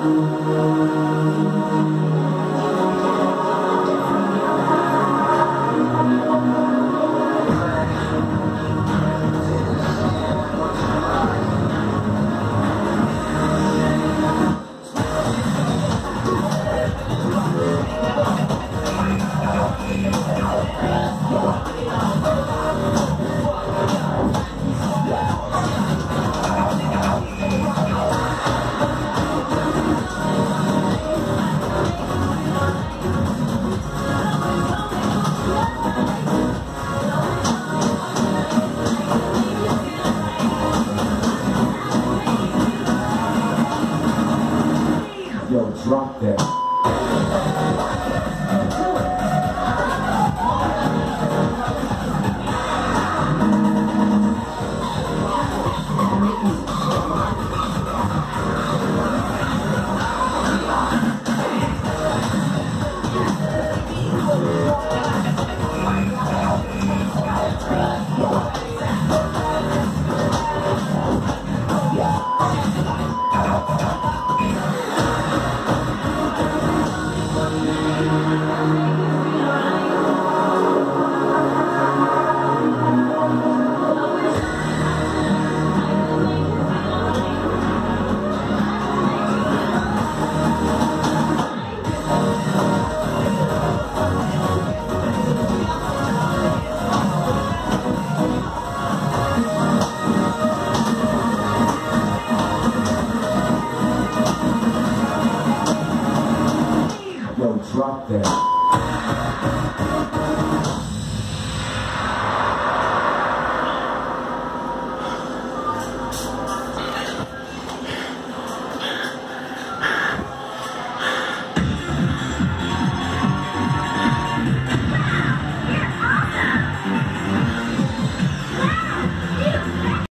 Thank you. Drop that. Drop that.